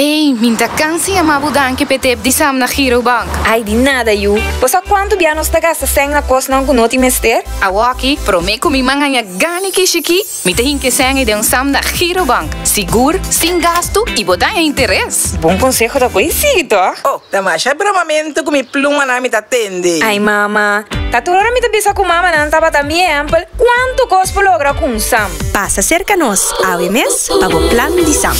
Ei, minta kansi ama budanke petep di sam na Girobank. Ai, de nada, Yu. Você quanto bianos da gasta sem na costa não gunoti mester? Awaki, prometo mi manganya gani me mi te hinke e de um sam na Girobank. Seguro, sem gasto e bodanha interesse. Bom consejo da coisita. Oh, damasha bramamento com mi pluma na mi tatende. Ai, mama. Tá toda hora me bisa com mama na tava também Por Quanto cospo logra com sam? Passa cerca nos, ao mes, pago plan de sam.